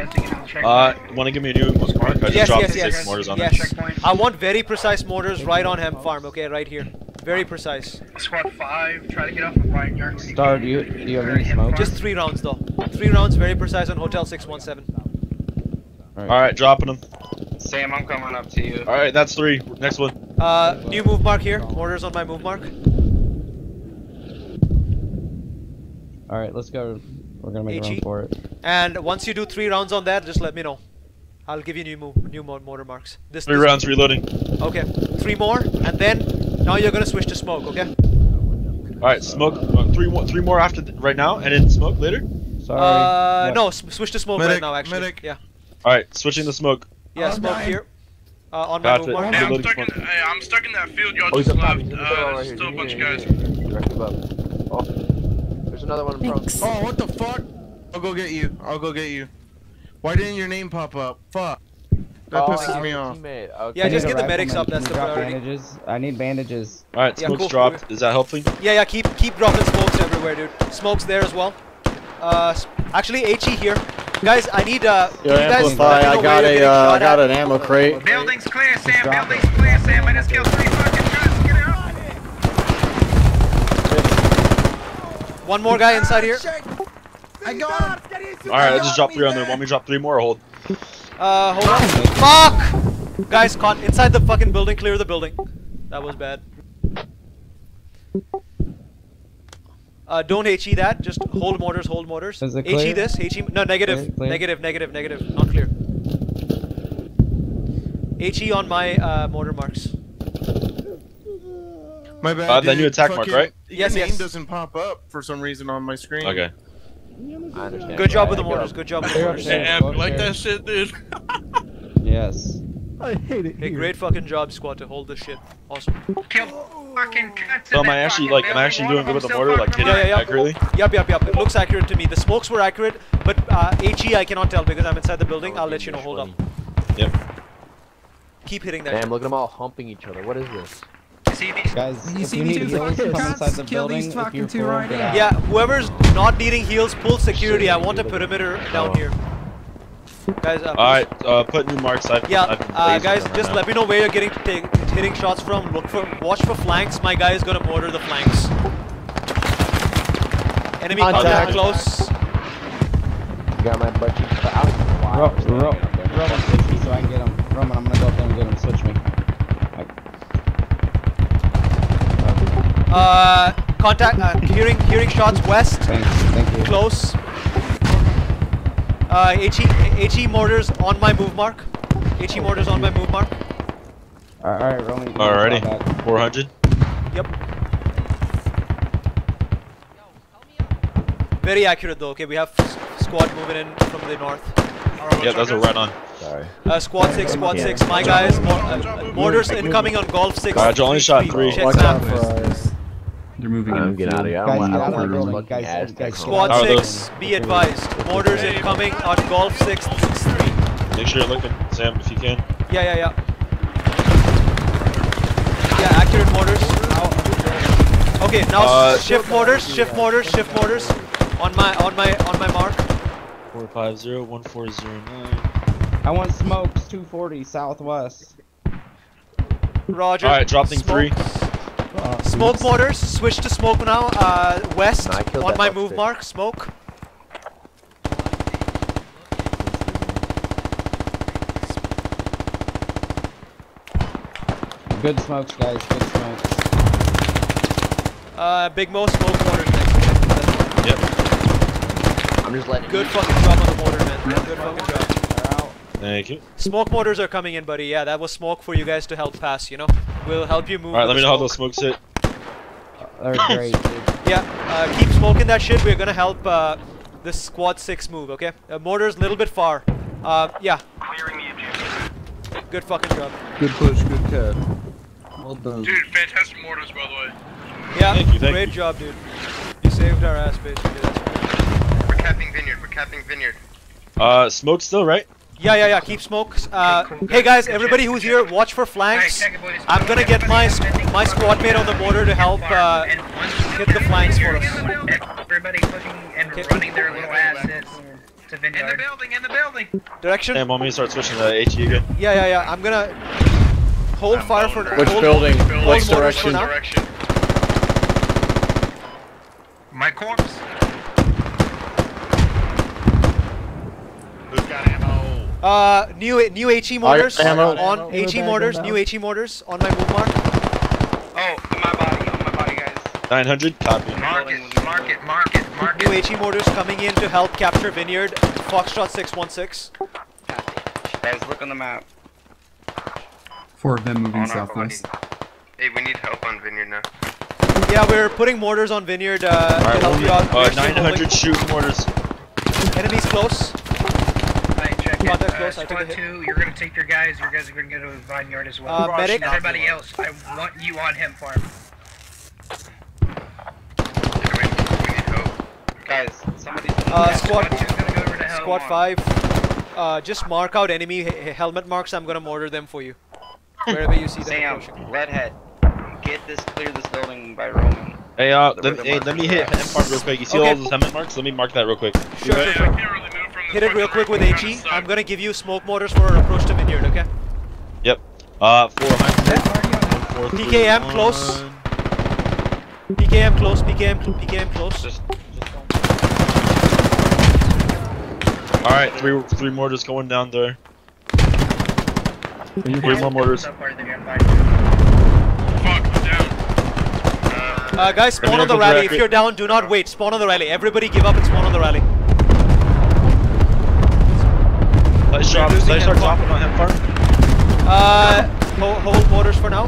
Uh, wanna give me a new mark? I just Yes, dropped yes, six yes. mortars on Yes. it. I want very precise mortars right on hemp farm, okay? Right here. Very precise. Squad five, try to get off of Vineyard. Star, do you, do you have any smoke? Just three rounds though. Three rounds, very precise on Hotel 617. Alright, dropping them. Sam, I'm coming up to you. Alright, that's three. Next one. Uh, new move mark here. Mortars on my move mark. Alright, let's go. We're gonna make a run for it. And once you do three rounds on that, just let me know. I'll give you new move, new mo- mortar marks. This, Three this- rounds reloading. Okay, three more, and then now you're gonna switch to smoke. Okay. Alright, smoke. Uh, three more, three more after th right now, and then smoke later. Sorry. Uh, Yep. no, s- switch to smoke right Medic, now. Actually, medic. yeah, Alright, switching to smoke. yeah, Oh, smoke dying. here. Uh, on my Got move mark. Hey, I'm Reloading stuck in. smoke. Hey, I'm stuck in that field. Y'all Oh, he's just left. He's Uh, right there's here. still a bunch of guys. yeah, yeah. Direct above. Oh, there's another one in front. Oh, what the fuck? I'll go get you. I'll go get you. Why didn't your name pop up? Fuck. That Oh, pisses yeah, me off. Okay. Yeah, just get the medics up, that's the priority. bandages? I need bandages. Alright, Yeah, smoke's cool. dropped. Is that helping? Yeah, yeah, keep keep dropping smokes everywhere, dude. Smokes there as well. Uh, actually, HE here. Guys, I need uh. Yo, you guys amplify. let me know I got you're a, uh, I got an ammo crate. Building's clear, Sam. drop Building's clear, Sam. I just killed three fucking guns. Get out. One more guy inside here. I got him. Alright, I just dropped three on there. Want me to drop three more or hold? Uh, hold on. Fuck! Guys, con inside the fucking building. Clear the building. That was bad. Uh, don't HE that. Just hold mortars. Hold mortars. Is it HE this. HE. No, negative. Clear, clear. Negative. Negative. Negative. Not clear. HE on my uh, mortar marks. My bad. Uh, then dude. you attack mark, right? Your Yes, name yes. doesn't pop up for some reason on my screen. Okay. I understand. Good job with the Go. mortars. Good job with the mortars. upstairs, Damn, like that shit, dude. Yes. I hate it Hey, here. great fucking job, squad, to hold this shit. Awesome. Kill fucking cunts So am I actually like am I actually doing good with the mortar, like fucking hitting Yeah, yeah, it accurately? Yup, yup, yup. It looks accurate to me. The smokes were accurate, but uh, HE I cannot tell because I'm inside the building. I'll let you know. Hold up. Yep. Keep hitting that. Damn, look at them all humping each other. What is this? See these Guys, You if see you me need heals, come inside the building. these If you're right get here. out. Yeah, whoever's not needing heals, pull security. I want a perimeter down Oh. here. Guys, uh, Alright, uh, put new marks. I've, Yeah, I've been uh, guys, them right just now. let me know where you're getting ta- hitting shots from. Look for, watch for flanks. My guy is gonna mortar the flanks. Enemy contact, Contact. close. Got my butt cheeks out. Ro Ro Roman, switch me so I can get him. Roman, I'm gonna go up there and get him. Switch me. Uh, contact. Uh, hearing, hearing shots west. Thanks, thank you. Close. Uh, HE, HE mortars on my move mark. HE mortars on my move mark. Alright, Roman. you can Alrighty. 400. Yep. Very accurate though. Okay, we have squad moving in from the north. Yeah, those a right on. Sorry. Uh, squad six, squad six. My guys, mor- uh, mortars incoming on golf six. Alright, Joel, only shot three. Check Watch out map. For us. They're moving I'm in. getting out of here. I Guys, don't want get I out want the no Guys, guys. Squad How six, be advised. Mortars incoming on golf six six three. Make sure you're looking, Sam, if you can. Yeah, yeah, yeah. Yeah, accurate mortars. Okay, now Uh, shift mortars, shift mortars, shift mortars. On my, on my, on my mark. 450 1409. I want smokes 240 southwest. Roger. Alright, drop thing three. Uh, Smoke mortars, switch to smoke now. Uh, west No, on my move stick. mark. Smoke. Good smokes, guys. Good smokes. Uh, Big Mo smoke mortars next. Okay, Yep. I'm just letting Good fucking job on the mortar, man. Good fucking job. They're out. Thank you. Smoke mortars are coming in, buddy. Yeah, that was smoke for you guys to help pass. You know, we'll help you move. Alright, let me the know how those smoke. smokes hit. They're great, dude. Yeah, uh, keep smoking that shit. We're gonna help uh, the squad six move. Okay, uh, mortars a little bit far. Uh, yeah. Good fucking job. Good push, good cut. Well done. Dude, fantastic mortars, by the way. Yeah, Thank you, thank great you. job, dude. You saved our ass, basically. We're capping vineyard. We're capping vineyard. Uh, smoke still, right? Yeah, yeah, yeah. Keep smokes. Uh, hey guys, everybody who's here, watch for flanks. I'm gonna get my my squad mate on the mortar to help uh, hit the flanks for us. Everybody pushing and running their little asses to. In the building, in the building. Direction. Sam, want me to start switching to HE again? Yeah, yeah, yeah. I'm gonna hold fire for Which hold, building? hold Which direction? now. Direction. My corpse. Who's got ammo? Uh, new new HE mortars ammo. on Ammo HE mortars. New HE mortars on my move mark. Oh, on my body, on my body, guys. 900, copy. Mark it, mark it, mark it, mark New. HE mortars coming in to help capture Vineyard. Foxtrot 616. Guys, look on the map. Four of them moving On our southwest. Hey, we need help on vineyard now. Yeah, we're putting mortars on Vineyard uh, to Alright, help well, you out. uh, 900 shoot mortars. holding. Enemies close. Alright, check it. Contact Uh, I took a squad hit. two, you're gonna take your guys. Your guys are gonna go to the vineyard as well. Uh, Rush medic. Everybody else, I want you on hemp farm. Yeah, we, we need help. Guys, somebody's in Uh, squad Squad two's gonna go over to. Squad 5. Uh, just mark out enemy he- he- helmet marks. I'm gonna mortar them for you. Wherever you see them Sam, approaching. Leadhead, get this, clear this building by Roman. Hey, uh, let, hey, let me hit correct. M part real quick. You see Okay. all those helmet marks? Let me mark that real quick. Sure, sure, I sure. Can't really move from this Hit it real quick with room. HE. I'm gonna give you smoke mortars for approach to Vineyard, okay? Yep. Uh, 400. PKM close. PKM close, PKM, PKM close. Just, just. Alright, three three mortars going down there. Three more mortars. So far, they're gonna fight. Fuck, I'm down. Uh, guys, spawn on the rally. If you're down, do not wait. Spawn on the rally. Everybody give up and spawn on the rally. Let's drop. Let's start dropping on hemp farm. Uh, ho- hold mortars for now.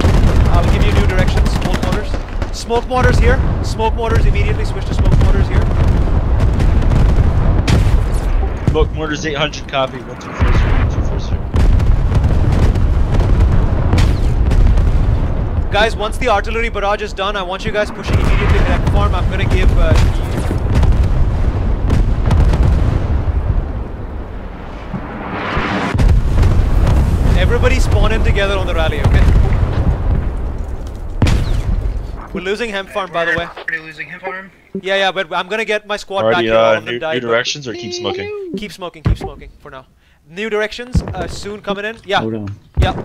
I'll give you new directions. Hold mortars. Smoke mortars here. Smoke mortars immediately. Switch to smoke mortars here. Smoke mortars 800 copy. One two four zero. Two four zero. Guys, once the artillery barrage is done, I want you guys pushing immediately to that farm. I'm gonna give. Uh, Everybody spawn in together on the rally, okay? We're losing Hemp Farm, by the way. We're losing hemp farm. Yeah, yeah, but I'm gonna get my squad Already, back here. All uh, new, died, new directions or keep smoking? Keep smoking, keep smoking for now. New directions, uh, soon coming in. Yeah. Hold on. Yeah.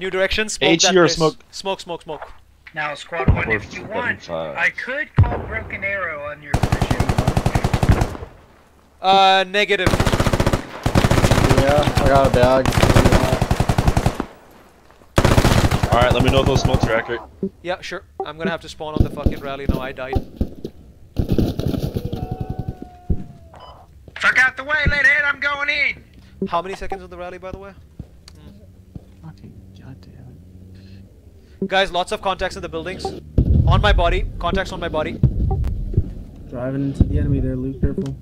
New directions. Smoke HE that or place. smoke? Smoke, smoke, smoke. Now, squad one, Four, if you want, five. I could call Broken Arrow on your position. Uh, negative. Yeah, I got a bag. Alright, let me know if those smokes are accurate. Yeah, sure. I'm gonna have to spawn on the fucking rally. No, I died. Fuck out the way, Leadhead, I'm going in! How many seconds on the rally, by the way? Guys, lots of contacts in the buildings. On my body. Contacts on my body. Driving into the enemy there, Luke. Careful.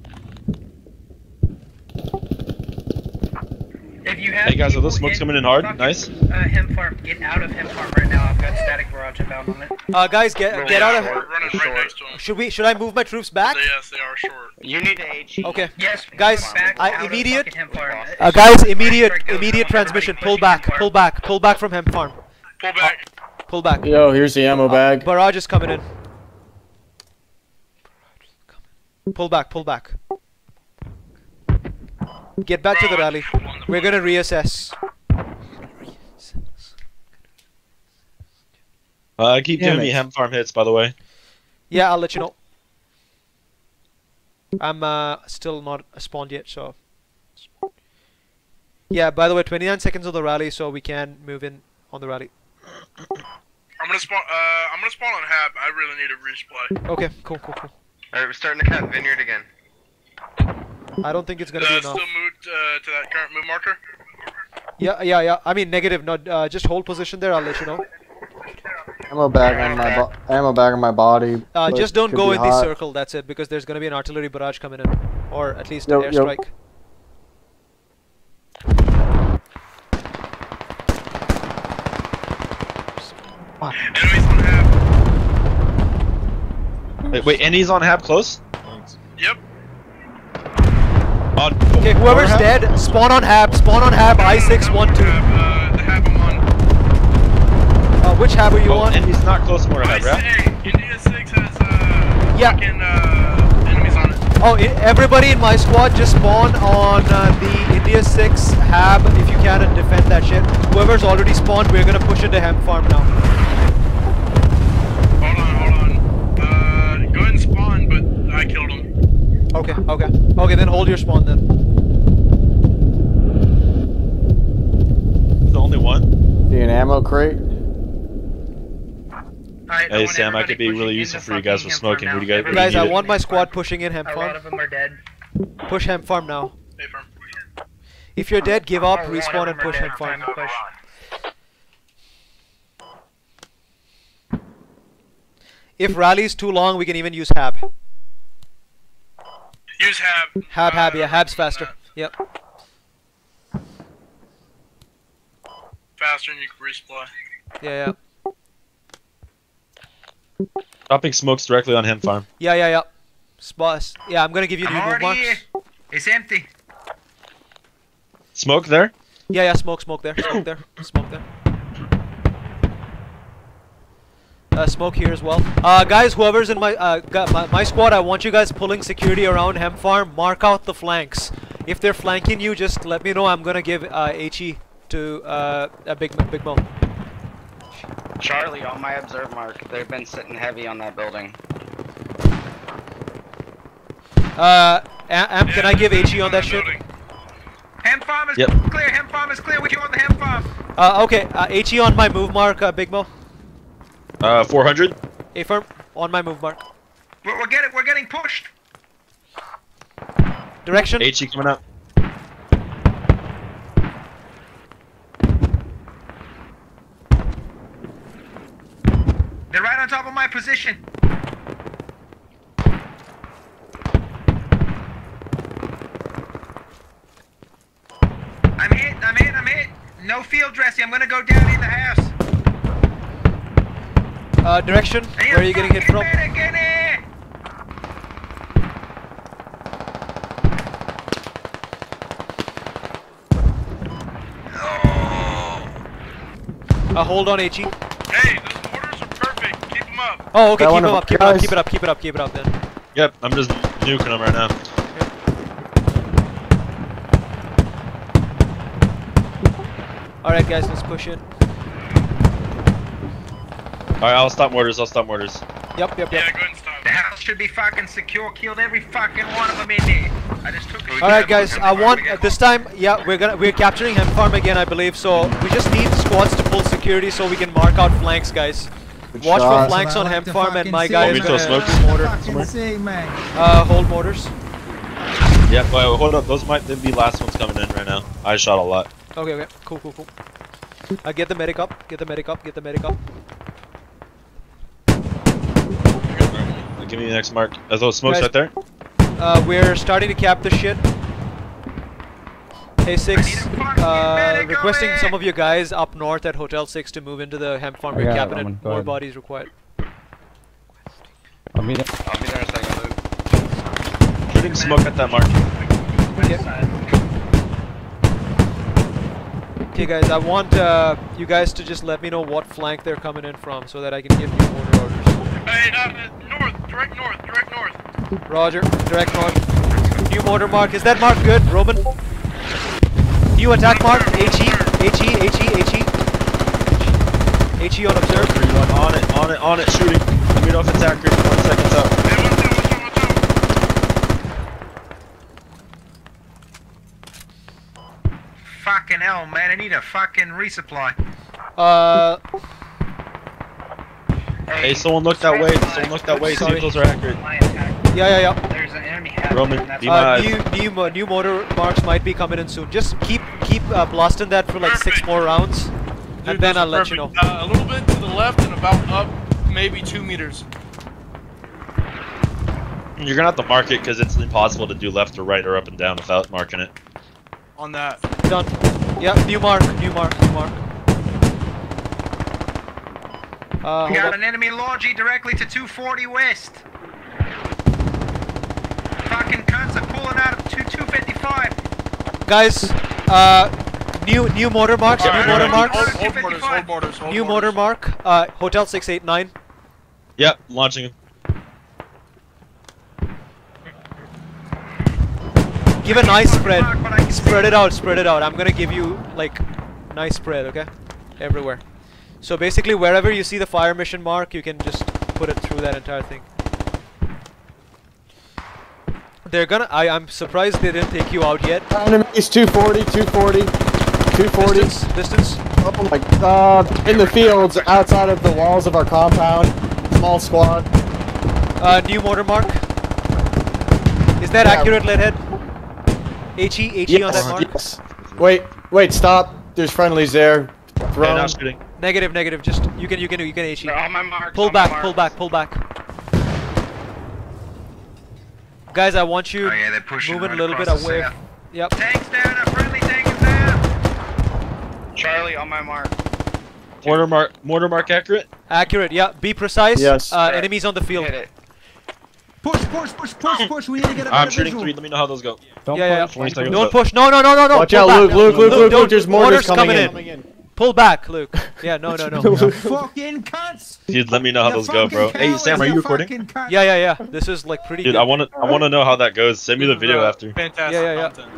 If you have Hey guys, are those people smokes coming in hard? Nice. Uh, hemp farm, get out of hemp farm right now. I've got static barrage inbound on it. Uh, guys, get get out of. running right next to him. Should we? Should I move my troops back? Yes, they are short. You need to HE. Okay. Yes, Guys, I immediate. fucking hemp farm. Uh, guys, immediate, immediate transmission. Pull back, pull back, pull back from Hemp Farm. Pull back. Pull back. Yo, here's the ammo bag. Barrage is coming in. Pull back, pull back. Get back to the rally. We're gonna reassess. Uh, keep Damn giving me it. hemp farm hits, by the way. Yeah, I'll let you know. I'm uh, still not spawned yet, so. Yeah, by the way, 29 seconds of the rally, so we can move in on the rally. I'm gonna spawn. Uh, I'm gonna spawn on Hab. I really need a resupply. Okay, cool, cool, cool. Alright, we're starting to cut Vineyard again. I don't think it's gonna uh, be still enough. moved uh, to that current move marker. Yeah, yeah, yeah. I mean, negative, not uh, just hold position there. I'll let you know. Ammo bag on my bo- ammo bag on my body. Uh, just don't go be in the circle. That's it, because there's gonna be an artillery barrage coming in, or at least Yo, an yo. airstrike. Enemies on Hab. Wait, wait, and he's on Hab close? Yep. On. Okay, whoever's Hab? dead, spawn on Hab. Spawn on Hab. I six one two. Uh, the Hab I'm on. Uh, which Hab are you Oh, on? and he's not close more I Hab, say, right? hey, India 6 has uh, Yeah. fucking uh, enemies on it. Oh, i everybody in my squad just spawn on uh, the India 6 Hab if you can and defend that shit. Whoever's already spawned, we're gonna push into Hemp Farm now. Hold on, hold on. Uh, go ahead and spawn, but I killed him. Okay, okay. Okay, then hold your spawn then. The only one? See an ammo crate? Alright, Hey Sam, I could be really useful for you guys fucking with smoking. now. What do you guys, what do you Guys, I need? want my squad pushing in Hemp Farm. A lot of them are dead. Push Hemp Farm now. If you're dead, give up, A lot of respawn, and push dead. Hemp Farm. Time to push. If rally's too long, we can even use Hab. Use Hab. Hab, Uh, Hab, yeah, Hab's faster. Yep. Faster and you can resupply. Yeah, yeah. Dropping smokes directly on hemp farm. Yeah, yeah, yeah. Spots. Yeah, I'm gonna give you new I'm move marks. here. It's empty. Smoke there? Yeah, yeah, smoke, smoke there, smoke there, smoke there. Uh, smoke here as well. Uh, guys, whoever's in my, uh, my my squad, I want you guys pulling security around Hemp Farm. Mark out the flanks. If they're flanking you, just let me know. I'm gonna give uh, HE to uh, a big Big Mo. Charlie, on my observe mark, they've been sitting heavy on that building. Uh, A- Am, can I give HE on that shit? Hemp farm is Yep. clear. Hemp farm is clear. With you on the hemp farm. Uh, okay. Uh, HE on my move mark, uh, Big Mo. Uh, 400? A firm. On my move mark. We're, we're getting we're getting pushed. Direction. HE coming up. They're right on top of my position. I'm hit, I'm hit, I'm hit. No field dressing, I'm gonna go down in the house. Uh, direction. Where are you getting hit from? Medic! Uh, hold on, HE. Hey, those mortars are perfect. Keep them up. Oh, okay. That Keep one it up. the Keep it up. Keep it up. Keep it up. Keep it up. Then. Yep, I'm just nuking them right now. All right, guys. Let's push in. Alright, I'll stop mortars, I'll stop mortars. Yep. Yep. Yep. The house should be fucking secure. Killed every fucking one of them in there. I just took it. All right, guys. I want uh, this time. Yeah, we're gonna we're capturing Hemp Farm again, I believe. So we just need squads to pull security so we can mark out flanks, guys. Watch shot. for flanks on Hemp Farm, and my see guy Want is me gonna smokes? mortar. See, man. Uh, hold mortars. Yeah, wait, hold up, those might be last ones coming in right now. I shot a lot. Okay. Okay. Cool. Cool. Cool. Uh, get the medic up. Get the medic up. Get the medic up. Give me the next mark. Are those smokes Guys- right there? Uh, we're starting to cap this shit. Hey six, uh, requesting some of you guys up north at Hotel Six to move into the hemp farm. I We're got capping it. More ahead. bodies required. I'll be there. I'll be there in a second, Luke. Shooting smoke at that mark. Okay, guys, I want uh, you guys to just let me know what flank they're coming in from, so that I can give you order orders. Hey, uh, north, direct north, direct north. Roger, direct north. New mortar mark. Is that mark good, Roman? New attack mark. HE, HE, HE, HE. HE on observe. On it, on it, on it, shooting. Let me know if it's accurate. One seconds up. Fucking hell, man. I need a fucking resupply. Uh, Hey, someone look that way. Someone look that way. See Sorry. if those are accurate. yeah, yeah, yeah. There's an enemy happening. Roman, that's be Uh, my new, new, new motor marks might be coming in soon. Just keep, keep uh, blasting that for like six more rounds, and then I'll are let you know. Uh, a little bit to the left and about up, maybe two meters. You're gonna have to mark it because it's impossible to do left or right or up and down without marking it. On that. Done. Yeah, new mark, new mark, new mark. Uh, We got up. an enemy logi directly to 240 west. Fucking cunts are pulling out of 2 255. Guys, uh, new new motor marks, Alright, new motor hold- marks, Hold, hold mortars, hold mortars, hold new mortars. motor mark. Uh, Hotel six eight nine. Yep, launching him. Give a nice spread. Spread it out, spread it out. I'm gonna give you like nice spread, okay? Everywhere. So basically, wherever you see the fire mission mark, you can just put it through that entire thing. They're gonna. I, I'm surprised they didn't take you out yet. Enemies 240, 240, 240. Distance, distance. Oh my god. In the fields, outside of the walls of our compound. Small squad. Uh, new motor mark. Is that Yeah. accurate, Leadhead? HE, HE on that Yes, mark? yes. Wait, wait, stop. There's friendlies there. Okay, Thrown. Now shooting. Negative, negative. Just you can, you can, you can HE. They're on my marks, Pull back, pull back, pull back. Guys, I want you Oh, yeah, moving right a little bit away. south. Yep. Tanks down, a friendly tank is down. Charlie on my mark. Mortar mark, mortar mark accurate. Accurate, yeah. Be precise. Yes. Uh, enemies on the field. Hit it. Push, push, push, push, push. We need to get a I'm shooting visual. three. Let me know how those go. yeah, yeah. 20 seconds Don't push. No, no, no, no, no. Watch Pull out. Luke, Luke, Luke, Luke, Luke, there's mortars coming in. Pull back, Luke. Yeah, no, no, no. Fucking cunts. Dude, let me know how You those go, bro. Hey, Sam, are you recording? cunts. Yeah, yeah, yeah. This is like pretty Dude, good. I want to, I want to know how that goes. Send me the video after. Fantastic Yeah, yeah, yeah. content.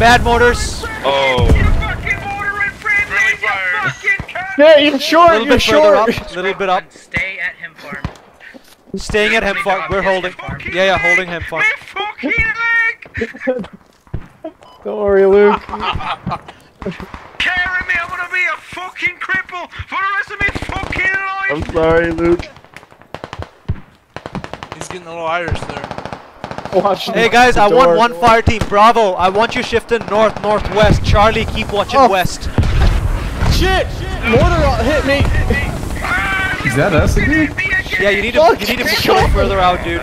Bad mortars. Oh, Friendly fire. Yeah, you're A short, little you're bit further short. up. A little bit up. Stay at hemp farm. Staying at hemp farm. We're holding. Yeah, yeah, holding hemp farm. Don't worry, Luke. Carry me, I'm gonna be a fucking cripple for the rest of my fucking life. I'm sorry, Luke. He's getting a little Irish there. Watch Hey guys, I door. want one fire team. Bravo. I want you shifting north northwest. Charlie, keep watching Oh. west. Shit! Mortar hit me! Is that us again? Yeah, you need to you need to go further out, dude.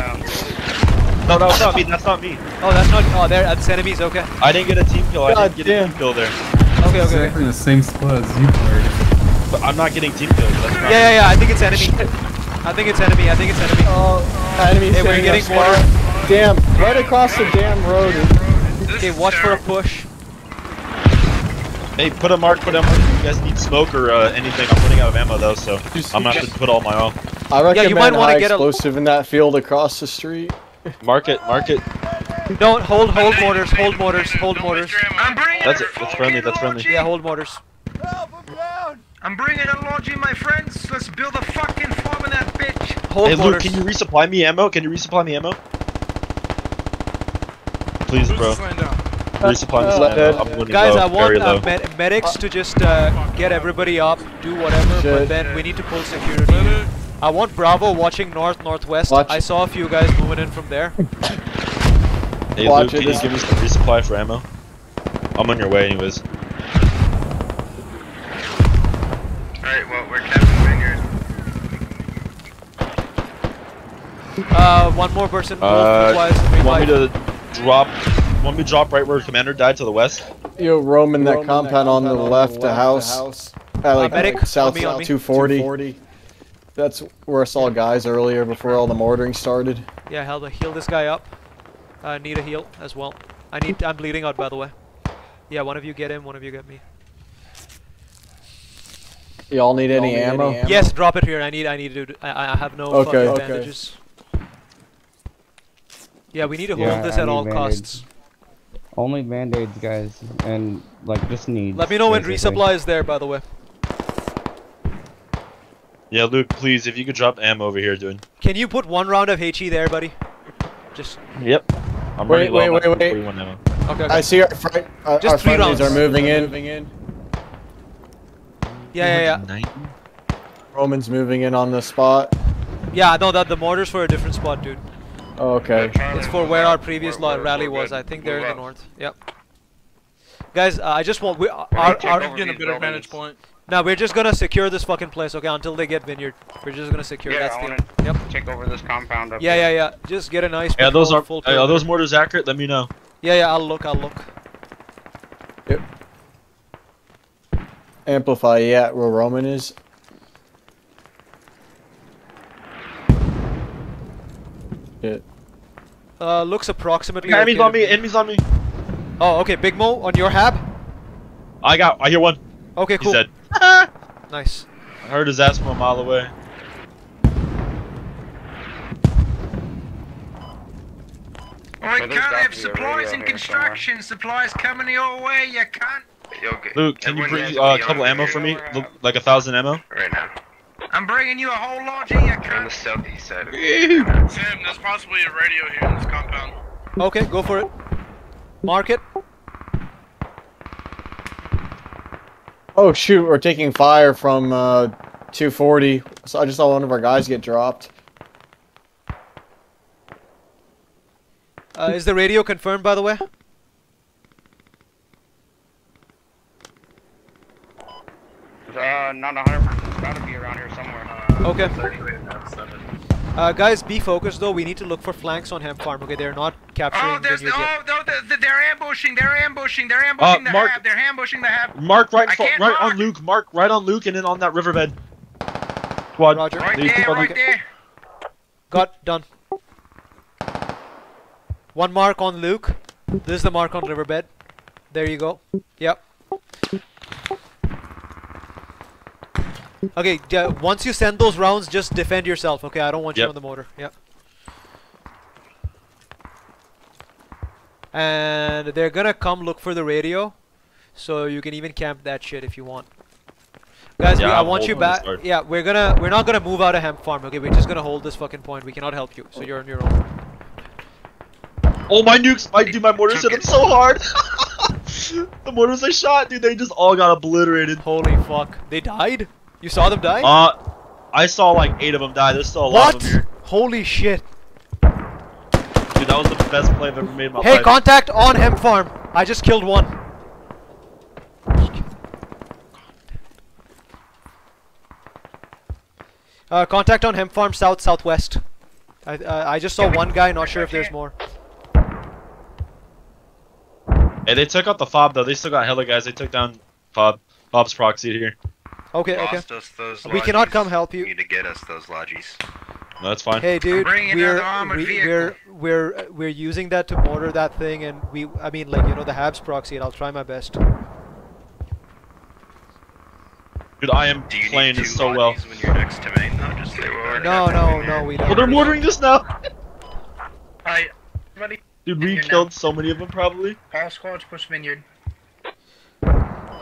No, no, that's not me. That's not me. Oh, that's not. Oh, there. That's enemies. Okay. I didn't get a team kill. I didn't get a damn. team kill there. Okay. Okay. okay. Exactly the same spot as you fired. But I'm not getting team kills. That's not Yeah, yeah, yeah. I think it's enemy. I think it's enemy. I think it's enemy. Oh, enemies Hey, we're getting up more. Damn, right across the damn road. Okay, watch for a push. Hey, put a mark, put a mark. You guys need smoke or uh, anything. I'm running out of ammo though, so I'm gonna have to put all my own. I recommend you might high get a- explosive in that field across the street. Mark it, mark it. Don't hold, hold mortars, hold mortars, hold mortars. I'm bringing That's it. That's friendly. That's friendly. Yeah, hold mortars. I'm bringing a logi, my friends. Let's build a fucking farm in that bitch. Hold Hey Luke, can you resupply me ammo? Can you resupply me ammo? Please, bro. this laying down? Resupply me Uh, ammo. I'm running Guys, low, I want uh, med medics to just uh, get everybody up, do whatever, but then we need to pull security. I want Bravo watching north northwest. Watch. I saw a few guys moving in from there. Hey Watch Luke, it, can you this- give me some resupply for ammo? I'm on your way anyways. Alright, well, we're Captain Vineyard. Uh, one more person. move Uh, wise, want me to drop? Want me to drop right where Commander died to the west? Yo, roaming that compound on the left, the house. At like, medic, like south, on me, on me. 240. That's where I saw guys earlier before all the mortaring started. Yeah, hell, heal this guy up. Uh, need a heal as well. I need. I'm bleeding out, by the way. Yeah, one of you get him, one of you get me. Y'all need any need ammo? any ammo? Yes, drop it here. I need. I need to. I, I have no Okay, fucking okay. bandages. Yeah, we need to Yeah, hold this I at all band-aids. costs. Only band-aids, guys, and like just needs. Let me know when resupply is there, by the way. Yeah, Luke, please, if you could drop ammo over here, dude. Can you put one round of HE there, buddy? Just. Yep. I'm Wait, running low wait, wait, wait. ammo. Okay. okay. I see our, fri- uh, Just our three friendlies rounds. are moving in. Yeah, yeah, yeah. Roman's moving in on the spot. Yeah, no, that the mortars for a different spot, dude. Oh, okay. It's for where our previous lo- rally was. I think they're in the north. Yep. Guys, uh, I just want we our, our, We're getting a better vantage point. Now we're just gonna secure this fucking place, okay? Until they get vineyard, we're just gonna secure. Yeah, That's I the. wanna Yep. take over this compound up Yeah, here. yeah, yeah. Just get a nice. Yeah, those are. full Hey, are those mortars accurate? Let me know. Yeah, yeah. I'll look. I'll look. Yep. Amplify, yeah, where Roman is. Shit. Uh, looks approximately. Enemies okay on to me! Enemies on me! Oh, okay. Big Mo on your hab. I got. I hear one. Okay, cool. He's dead. Nice. I heard his ass from a mile away. Alright, So can't have to be a supplies and in here construction. Supplies coming your way. You can't. Yo, Luke, can you bring uh, a couple ammo for me? Look, like a thousand ammo? Right now. I'm bringing you a whole logi. You We're on can't. the southeast side of Sam, there's possibly a radio here in this compound. Okay, go for it. Mark it. Oh shoot, we're taking fire from uh, 240. So I just saw one of our guys get dropped. Uh, is the radio confirmed, by the way? Uh, not 100%. It's gotta be around here somewhere. Okay. Uh, guys, be focused though. We need to look for flanks on Hemp Farm. Okay, they're not capturing Oh, there's vineyards oh, no, the, the, they're ambushing. They're ambushing. They're ambushing the Mark- hab. They're ambushing the hab. Mark right, I in can't right on. Luke. Mark right on Luke, and then on that riverbed. Squad. Roger. Right There there, right Luke. there. Got done. One mark on Luke. This is the mark on Riverbed. There you go. Yep. Okay, d- once you send those rounds, just defend yourself. Okay, I don't want you on the motor. Yep. And they're gonna come look for the radio, so you can even camp that shit if you want. Guys, Yeah, I I'm want you back. Yeah, we're gonna we're not gonna move out of Hemp Farm. Okay, we're just gonna hold this fucking point. We cannot help you, so you're on your own. Oh my nukes! My dude, my mortars hit him so hard. the mortars I shot, dude, they just all got obliterated. Holy fuck! They died? You saw them die? Uh, I saw like eight of them die. There's still a lot What? of them here. Holy shit. Dude, that was the best play I've ever made in my Hey, life. contact on hemp farm. I just killed one. Uh, contact on hemp farm south southwest. I uh, I just saw one guy. Not sure if there's more. Hey, they took out the fob though. They still got hella guys. They took down fob. Fob's proxy here. Okay, okay. Lost us those We cannot come help you. Need to get us those logis. No, that's fine. Hey, dude, we're we, vehicle. we're we're we're using that to mortar that thing, and we I mean like you know the Habs proxy, and I'll try my best. Dude, I am playing this so well. when you're next to main? No, just say we're No, no, no, we don't. Well, they're mortaring this now. Hi, everybody. Dude, we Vineyard killed so many of them probably. All squads push vineyard.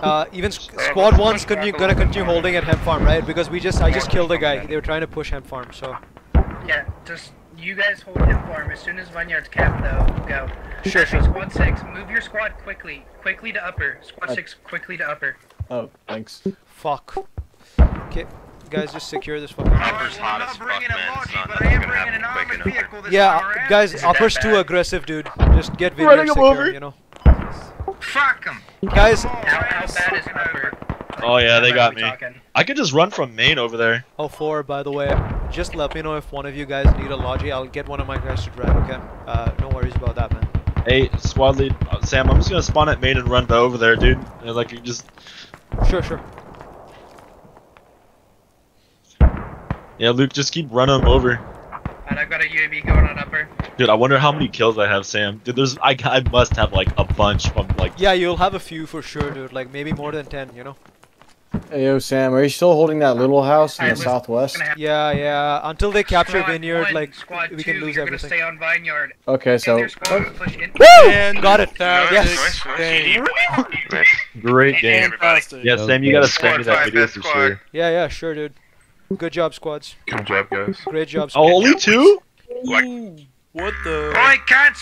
Uh, even squad one's continue, gonna continue holding at hemp farm, right? Because we just I just killed a guy. They were trying to push hemp farm, so Yeah, just you guys hold hemp farm. As soon as vineyard's capped, though, go. Sure, Actually, sure. Squad six, move your squad quickly, quickly to upper. Squad Uh, six, quickly to upper. Oh, thanks. fuck. Okay, guys, just secure this fucking. Upper's hot as fuck, man. It's not nothing's gonna happen quick enough. Yeah, guys, upper's too aggressive, dude. Just get video secure, you know. Fuck them. Guys, How, how bad is upper? Oh yeah, they got me. talking? I could just run from main over there. oh four, by the way, just let me know if one of you guys need a logi. I'll get one of my guys to drive. Okay. Uh, no worries about that, man. Hey, squad lead, uh, Sam. I'm just gonna spawn at main and run to over there, dude. And, like you just, Sure, sure. yeah, Luke, just keep running them over. Alright, I've got a UAV going on upper. Dude, I wonder how many kills I have, Sam. Dude, there's, I, I must have like a bunch from like. Yeah, you'll have a few for sure, dude. Like maybe more than ten, you know. Hey, yo, Sam, are you still holding that little house in Alright, the southwest? gonna Yeah, yeah. Until they capture Squad Vineyard, one, like squad we can two, lose you're everything. stay on vineyard. Okay, so Their squad will push in. Woo! Got it. Fantastic Yes. Great game. Fantastic. Yeah, Sam, you gotta Squad send me that video for sure. Yeah, yeah, sure, dude. Good job, squads. Good job, guys. Great job. Oh, squads. only two? Ooh, what the? Boy, can't